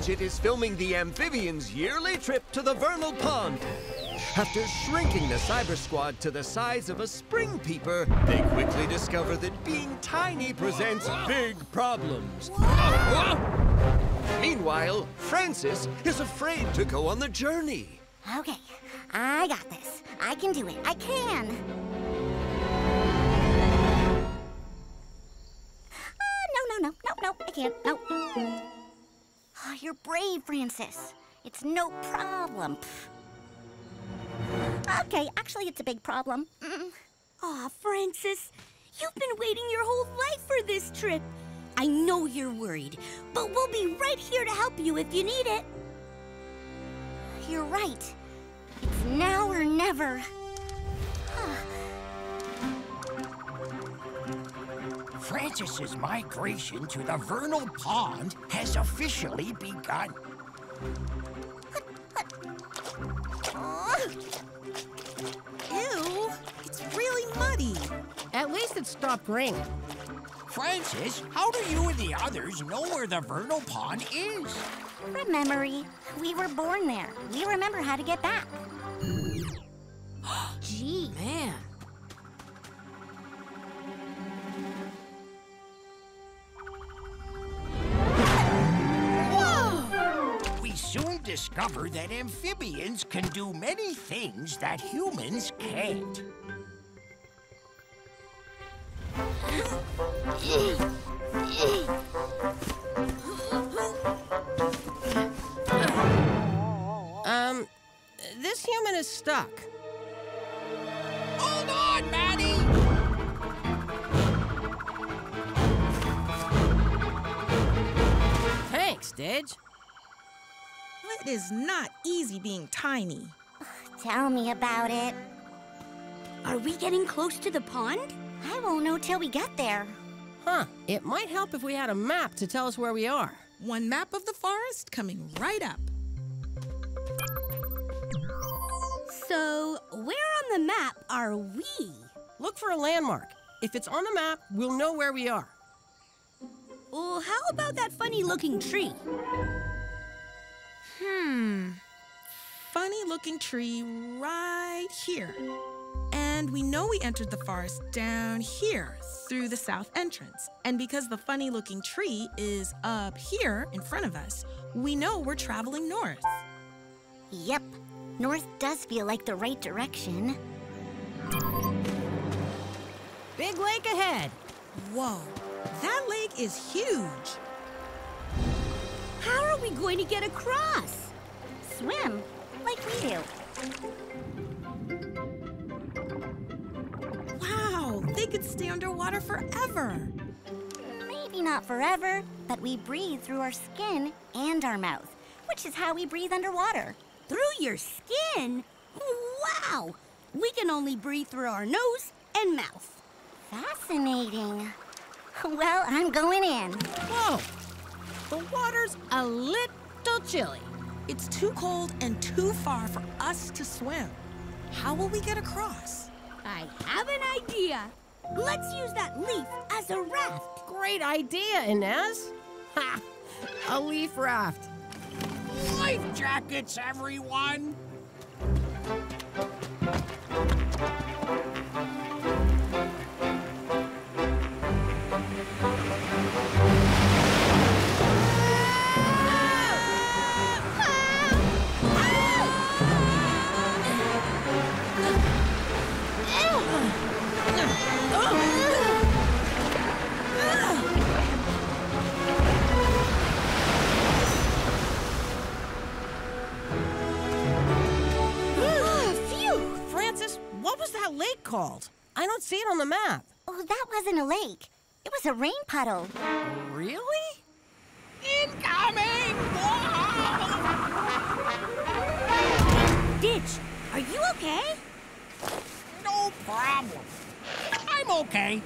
Digit is filming the amphibians' yearly trip to the vernal pond. After shrinking the Cyber Squad to the size of a spring peeper, they quickly discover that being tiny presents big problems. Meanwhile, Frances is afraid to go on the journey. Okay, I got this. I can do it. I can. Uh, no, no, no, no, no, I can't. No. Oh, you're brave, Frances. It's no problem. Okay, actually, it's a big problem. Mm. Aw, Frances, you've been waiting your whole life for this trip. I know you're worried, but we'll be right here to help you if you need it. You're right. It's now or never. Frances's migration to the vernal pond has officially begun. Ew, it's really muddy. At least it stopped raining. Frances, how do you and the others know where the vernal pond is? From memory, we were born there. We remember how to get back. Discover that amphibians can do many things that humans can't. Um, this human is stuck. Hold on, Maddie! Thanks, Didge. It is not easy being tiny. Tell me about it. Are we getting close to the pond? I won't know till we get there. Huh, it might help if we had a map to tell us where we are. One map of the forest coming right up. So, where on the map are we? Look for a landmark. If it's on the map, we'll know where we are. Well, how about that funny looking tree? Hmm. Funny looking tree right here. And we know we entered the forest down here through the south entrance. And because the funny looking tree is up here in front of us, we know we're traveling north. Yep, north does feel like the right direction. Big lake ahead. Whoa, that lake is huge. How are we going to get across? Swim, like we do. Wow, they could stay underwater forever. Maybe not forever, but we breathe through our skin and our mouth, which is how we breathe underwater. Through your skin? Wow! We can only breathe through our nose and mouth. Fascinating. Well, I'm going in. Whoa! The water's a little chilly. It's too cold and too far for us to swim. How will we get across? I have an idea. Let's use that leaf as a raft. Great idea, Inez. Ha! A leaf raft. Life jackets, everyone! What was that lake called? I don't see it on the map. Oh, that wasn't a lake. It was a rain puddle. Really? Incoming! Ditch, are you okay? No problem. I'm okay.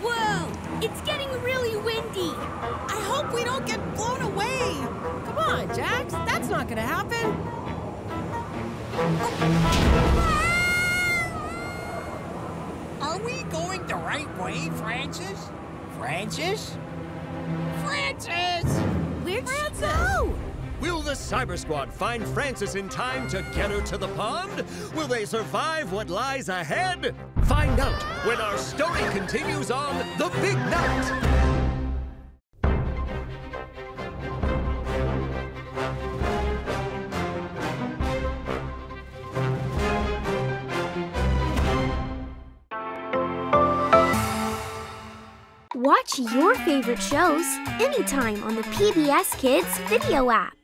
Whoa! It's getting really windy. I hope we don't get blown away. Come on, Jax. That's not gonna happen. Are we going the right way, Frances? Frances? Frances! Where'd she go? Will the Cyber Squad find Frances in time to get her to the pond? Will they survive what lies ahead? Find out when our story continues on The Big Night. Watch your favorite shows anytime on the PBS Kids video app.